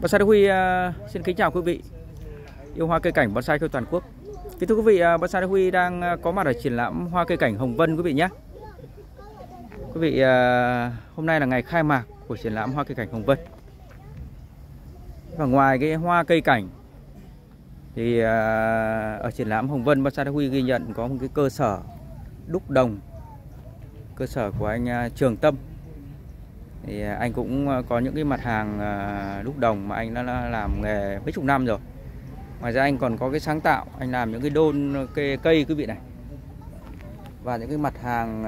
Bonsai Đức Huy uh, xin kính chào quý vị yêu hoa cây cảnh bonsai theo toàn quốc. Kính thưa quý vị, uh, Bonsai Đức Huy đang à, có mặt ở triển lãm hoa cây cảnh Hồng Vân quý vị nhé. Quý vị, uh, hôm nay là ngày khai mạc của triển lãm hoa cây cảnh Hồng Vân. Và ngoài cái hoa cây cảnh thì ở triển lãm Hồng Vân Bonsai Đức Huy ghi nhận có một cái cơ sở đúc đồng cơ sở của anh Trường Tâm thì à, anh cũng à, có những cái mặt hàng à, đúc đồng mà anh đã làm nghề mấy chục năm rồi. Ngoài ra anh còn có cái sáng tạo anh làm những cái đôn cây, cây quý vị này. Và những cái mặt hàng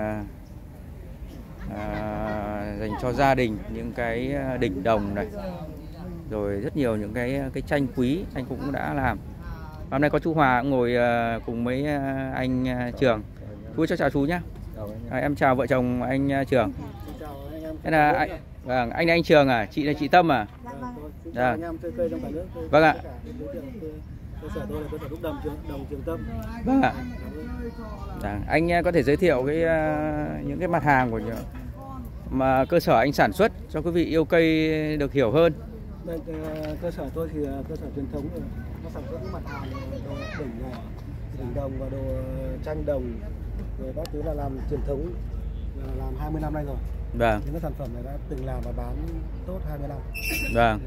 à, dành cho gia đình những cái đỉnh đồng này. Rồi rất nhiều những cái cái tranh quý anh cũng đã làm. Hôm nay có chú Hòa ngồi cùng với anh Trường. Chú cho chào chú nhé em chào vợ chồng anh Trường Thế là anh, vâng, anh anh Trường à, chị là chị Tâm à? Dạ. Vâng. Ạ. Cơ sở tôi là cơ sở đúc đồng trường, đồng trường Tâm. Vâng ạ. Dạ. Anh à, có thể giới thiệu cái à, những cái mặt hàng của mà cơ sở anh sản xuất cho quý vị yêu cây được hiểu hơn. Đây, cơ sở tôi thì cơ sở truyền thống nó sản xuất những mặt hàng đồ đỉnh đỉnh đồng và đồ tranh đồng rồi các thứ là làm truyền thống 20 năm nay rồi. Vâng. Những cái sản phẩm này đã từng làm và bán tốt 20 năm. Vâng.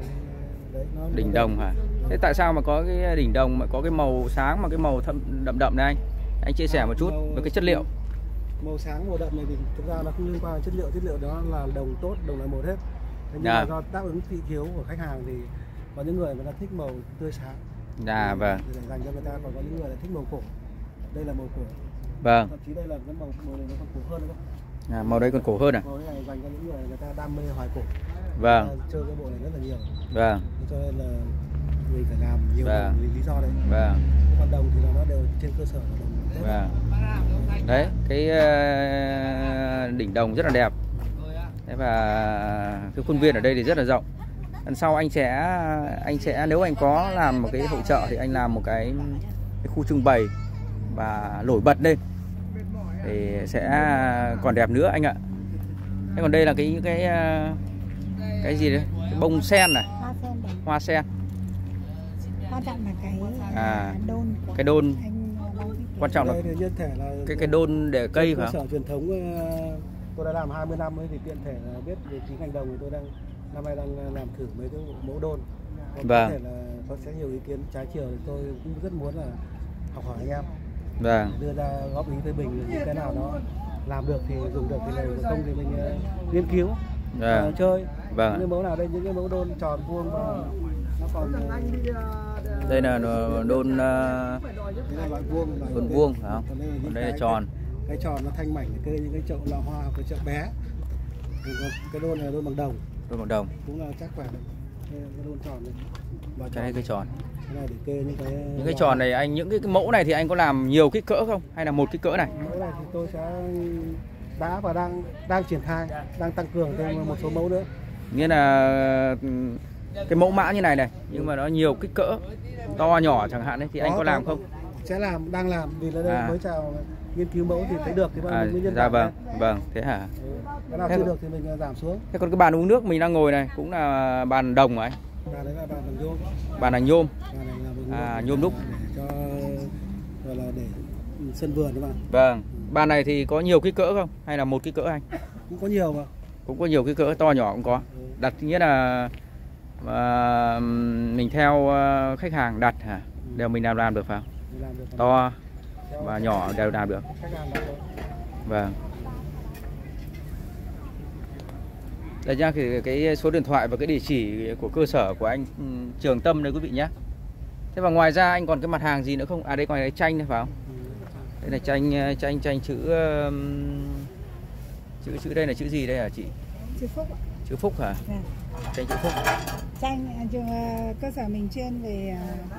Đấy, nó đỉnh đồng hả? Thế tại sao mà có cái đỉnh đồng mà có cái màu sáng mà cái màu thâm đậm đậm này anh? Anh chia sẻ một chút màu, về cái chất liệu. Màu sáng màu đậm này thì thực ra nó không liên quan đến chất liệu, chất liệu đó là đồng tốt, đồng là một hết. Thế nhưng dạ. mà do đáp ứng thị hiếu của khách hàng thì có những người người ta thích màu tươi sáng. Dạ vâng. Để dành cho người ta còn có những người là thích màu cổ. Đây là màu cổ. Vâng. Thậm chí đây là cái màu màu này nó còn cổ hơn nữa. À, màu đây còn cổ hơn à? Màu này dành cho những người người ta đam mê hoài cổ. Vâng. Chơi cái bộ này rất là nhiều. Vâng. Cho nên là mình phải làm nhiều vâng. lý, do đấy. Vâng. Còn đồng thì nó đều trên cơ sở là đồng. Vâng. Đấy, cái ờ, đỉnh đồng rất là đẹp. Thế và cái khuôn viên ở đây thì rất là rộng. Lần sau anh sẽ anh sẽ nếu anh có làm một cái hội trợ thì anh làm một cái, cái khu trưng bày và nổi bật lên thì sẽ còn đẹp nữa anh ạ. Thế còn đây là cái cái cái gì đấy? Cái bông sen này. Hoa sen quan trọng là cái à, đôn cái đôn. quan trọng là là cái cái đôn để cây phải cơ sở truyền thống tôi đã làm 20 năm ấy thì tiện thể là biết về chính ngành đồng thì tôi đang năm nay đang làm thử mấy cái mẫu đôn. Còn vâng. có thể là có sẽ nhiều ý kiến trái chiều thì tôi cũng rất muốn là học hỏi anh em vâng. đưa ra góp ý với mình những cái nào nó làm được thì dùng được thì này không thì mình uh, nghiên cứu vâng. uh, chơi. Vâng. những cái mẫu nào đây? Những cái mẫu đôn tròn vuông và nó còn đây là đôn uh, đôn vuông phải không? Còn đây là tròn. cái tròn nó thanh mảnh cái những cái chậu lọ hoa hoặc cái chậu bé. Cái đôn này đôn bằng đồng. Đôn bằng đồng. Cũng là chắc khỏe đấy cái đôn tròn. này cái này tròn. Cái này để kê những cái những cái tròn này anh những cái, mẫu này thì anh có làm nhiều kích cỡ không? Hay là một kích cỡ này? Mẫu này thì tôi sẽ đã và đang đang triển khai đang tăng cường thêm một số mẫu nữa. Nghĩa là cái mẫu mã như này này nhưng mà nó nhiều kích cỡ to nhỏ chẳng hạn ấy thì có, anh có làm không? Sẽ làm đang làm vì là đây à. mới chào nghiên cứu mẫu thì thấy được thì à, mình nhân dạ vâng đấy. vâng thế hả? Ừ. cái nào chưa được thì mình giảm xuống. thế còn cái bàn uống nước mình đang ngồi này cũng là bàn đồng ấy bàn đấy là bàn bằng nhôm. Bàn là nhôm à, nhôm. đúc. Cho gọi là để sân vườn các bạn vâng. Bàn này thì có nhiều kích cỡ không? Hay là một kích cỡ anh? Cũng có nhiều mà. Cũng có nhiều kích cỡ to nhỏ cũng có. Ừ. đặt nghĩa là uh, mình theo uh, khách hàng đặt hả? Ừ. đều mình làm làm được phải không? Làm được. To và nhỏ đều làm được. Vâng. Đây nha thì cái số điện thoại và cái địa chỉ của cơ sở của anh ừ, Trường Tâm đây quý vị nhé thế và ngoài ra anh còn cái mặt hàng gì nữa không? À đây còn cái tranh này phải không? Đây là tranh tranh tranh chữ chữ chữ đây là chữ gì đây hả chị? Chữ phúc chữ phúc hả? À. tranh chữ phúc. Tranh trường cơ sở mình chuyên về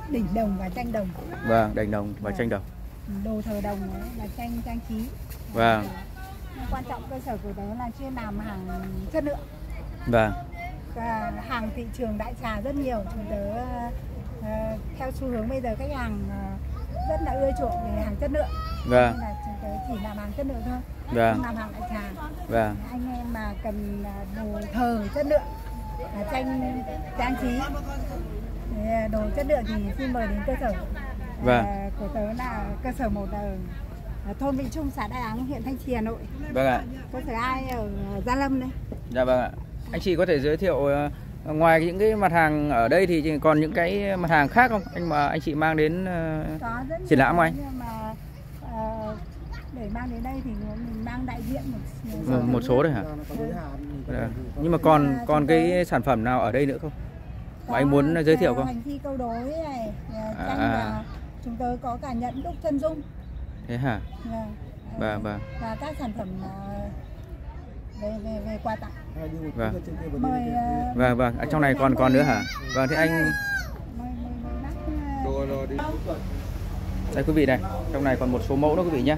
đỉnh đồng và tranh đồng. Vâng đỉnh đồng và tranh đồng đồ thờ đồng là tranh trang trí. Vâng. Quan trọng cơ sở của tớ là chuyên làm hàng chất lượng. Vâng. Và hàng thị trường đại trà rất nhiều. Chúng tớ uh, theo xu hướng bây giờ khách hàng uh, rất là ưa chuộng về hàng chất lượng. Vâng. Nên là chúng tớ chỉ làm hàng chất lượng thôi vâng. không làm hàng đại trà. Vâng. Anh em mà cần đồ thờ chất lượng tranh trang trí đồ chất lượng thì xin mời đến cơ sở Vâng. À, của tớ là cơ sở một ở thôn Vĩnh Trung xã Đại Áng huyện Thanh Trì Hà Nội Vâng ạ. cơ sở hai ở Gia Lâm đây Dạ vâng ạ. Anh chị có thể giới thiệu ờ, ngoài những cái mặt hàng ở đây thì còn những cái mặt hàng khác không? Anh mà anh chị mang đến ờ, có Triển lãm không anh? nhưng mà ờ, để mang đến đây thì mình mang đại diện một một, một số đấy hả? Có có Dạ. thể- có Nhưng mà thể- còn còn cái sản phẩm nào ở đây nữa không? Có, Mà anh muốn giới thiệu không? hành thi câu đối này ờ, À, tranh à. Và chúng tôi có cả nhẫn đúc chân dung Thế hả? Vâng. Vâng vâng. và các sản phẩm ờ, về về về quà tặng Hay đi một Vâng. và mời ờ. Vâng vâng. Ở trong này còn còn nữa hả? Vâng thì anh ờ, đây quý vị này, trong này còn một số mẫu nữa quý vị nhé.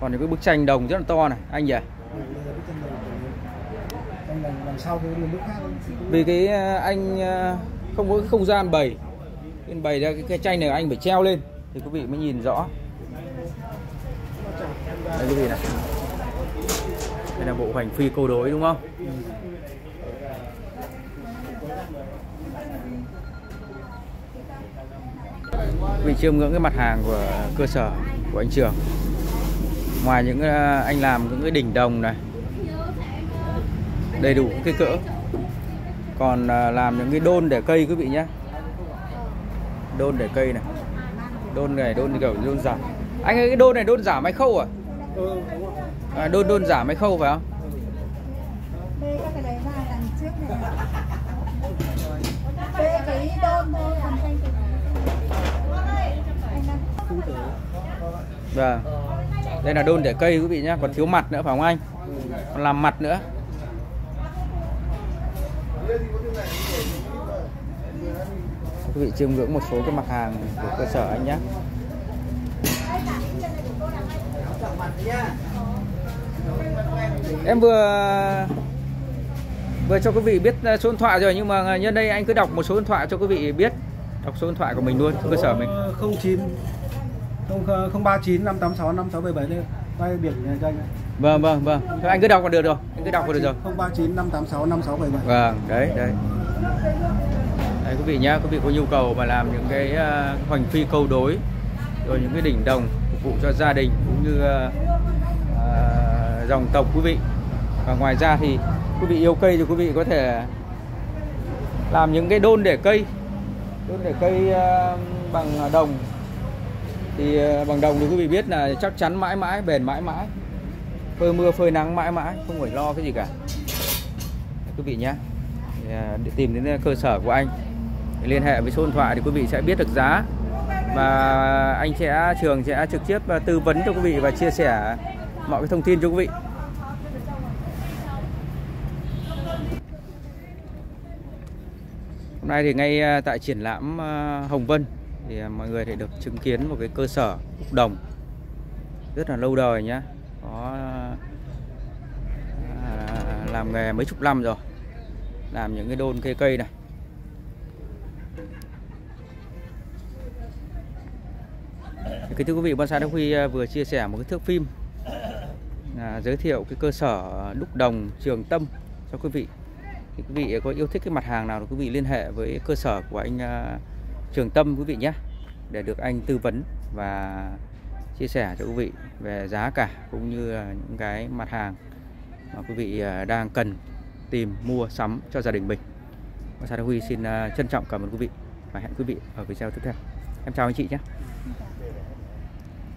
Còn những cái bức tranh đồng rất là to này, anh nhỉ? Vì cái ờ, anh ờ, không có cái không gian bày nên bày ra cái, cái tranh này anh phải treo lên. Thì quý vị mới nhìn rõ. Đây quý vị này đây là bộ hoành phi câu đối đúng không? Quý vị chiêm ngưỡng cái mặt hàng của cơ sở của anh Trường. Ngoài những ờ, anh làm những cái đỉnh đồng này đầy đủ cái cỡ. Còn ờ, làm những cái đôn để cây quý vị nhé đôn để cây này. Đôn này đôn kiểu đôn giảm anh ơi cái đôn này đôn giảm hay khâu à, Ừ, à đôn đôn giảm hay khâu phải không? Bê các cái đấy đằng trước này bê cái đôn thôi còn cái vâng. Đây là đôn để cây quý vị nhé còn thiếu mặt nữa phải không anh? Còn làm mặt nữa quý vị chiêm ngưỡng một số cái mặt hàng của cơ sở anh nhé em vừa vừa cho quý vị biết uh, số điện thoại rồi nhưng mà nhân đây anh cứ đọc một số điện thoại cho quý vị biết đọc số điện thoại của mình luôn cơ sở mình 09 039 586 5677 đây. Quay biển nhà tranh. vâng vâng vâng Thôi anh cứ đọc là được rồi anh cứ đọc là được rồi 039 586 5677. vâng đấy đấy đấy quý vị nhá quý vị có nhu cầu mà làm những cái uh, hoành phi câu đối rồi những cái đỉnh đồng phục vụ cho gia đình cũng như uh, uh, dòng tộc quý vị. Và ngoài ra thì quý vị yêu cây thì quý vị có thể làm những cái đôn để cây. Đôn để cây uh, bằng đồng. Thì uh, bằng đồng thì quý vị biết là chắc chắn mãi mãi bền mãi mãi. Phơi mưa phơi nắng mãi mãi không phải lo cái gì cả. Quý vị nhé để tìm đến cơ sở của anh liên hệ với số điện thoại thì quý vị sẽ biết được giá. Và anh sẽ, trường sẽ trực tiếp à, tư vấn cho quý vị và chia sẻ mọi cái thông tin cho quý vị. Hôm nay thì ngay à, tại triển lãm à, Hồng Vân thì mọi người thì được chứng kiến một cái cơ sở cục đồng rất là lâu đời nhá. Có làm nghề mấy chục năm rồi. Làm những cái đôn cây cây này. Kính thưa quý vị, Bonsai Đắc Huy à, vừa chia sẻ một cái thước phim à, giới thiệu cái cơ sở đúc đồng Trường Tâm cho quý vị. Thì quý vị có yêu thích cái mặt hàng nào thì quý vị liên hệ với cơ sở của anh à, Trường Tâm quý vị nhé để được anh tư vấn và chia sẻ cho quý vị về giá cả cũng như là những cái mặt hàng mà quý vị à, đang cần tìm mua sắm cho gia đình mình. Bonsai Đắc Huy xin à, trân trọng cảm ơn quý vị và hẹn quý vị ở video tiếp theo. Em chào anh chị nhé.